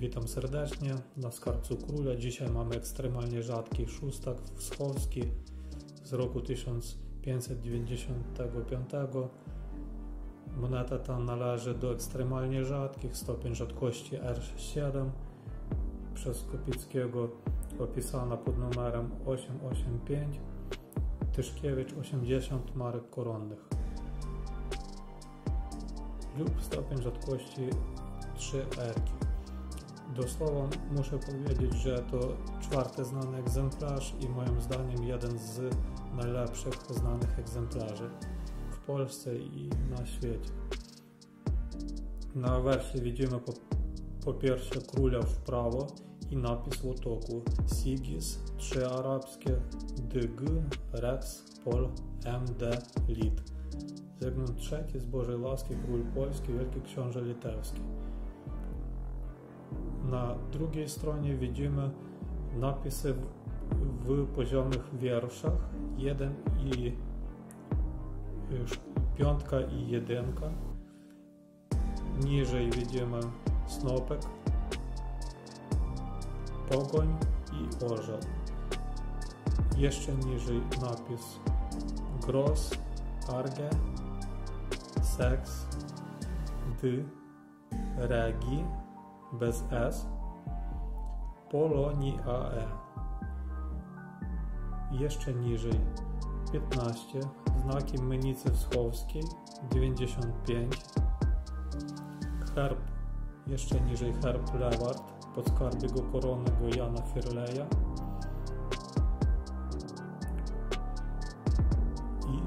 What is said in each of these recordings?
Witam serdecznie na skarbcu króla. Dzisiaj mamy ekstremalnie rzadki szóstak wschowski z roku 1595. Moneta ta należy do ekstremalnie rzadkich, stopień rzadkości R7 przez Kopickiego opisana pod numerem 885 Tyszkiewicz 80 marek koronnych lub stopień rzadkości 3 erki. Do słowa muszę powiedzieć, że to czwarty znany egzemplarz i moim zdaniem jeden z najlepszych znanych egzemplarzy w Polsce i na świecie. Na wersji widzimy po, po pierwsze króla w prawo i napis łotoku Sigis, trzy arabskie DG, Rex, Pol, MD, Lit. Zygmunt III z Bożej łaski król polski, wielki książę litewski. Na drugiej stronie widzimy napisy w, poziomych wierszach 1 i piątka i jedynka. Niżej widzimy snopek, pogoń i orzeł. Jeszcze niżej napis gros, arge, seks, dy, regi, bez S, Poloniae. Jeszcze niżej. 15, znaki Mynicy Wschowskiej. 95, herb, jeszcze niżej. Herb Lewart, podskarbiego koronnego Jana Firleja i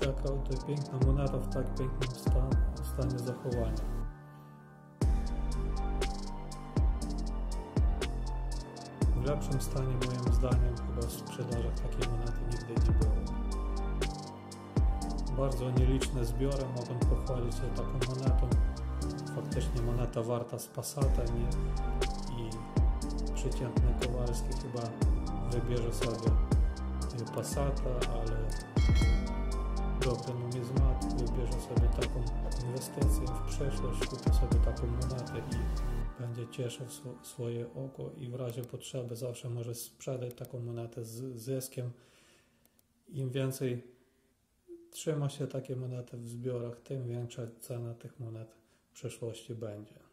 taka oto piękna moneta w tak pięknym stan, stanie zachowania. W lepszym stanie moim zdaniem chyba w sprzedażach takiej monety nigdy nie było. Bardzo nieliczne zbiory mogą pochwalić się taką monetą. Faktycznie moneta warta z Passata nie? i przeciętny Kowalski chyba wybierze sobie Passata, ale dobry numizmat wybierze sobie inwestycję w przyszłość, kupi sobie taką monetę i będzie cieszył swoje oko i w razie potrzeby zawsze może sprzedać taką monetę z zyskiem. Im więcej trzyma się takie monety w zbiorach, tym większa cena tych monet w przyszłości będzie.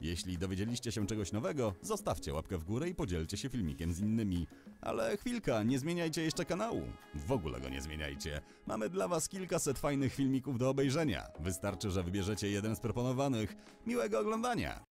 Jeśli dowiedzieliście się czegoś nowego, zostawcie łapkę w górę i podzielcie się filmikiem z innymi. Ale chwilka, nie zmieniajcie jeszcze kanału. W ogóle go nie zmieniajcie. Mamy dla was kilkaset fajnych filmików do obejrzenia. Wystarczy, że wybierzecie jeden z proponowanych. Miłego oglądania!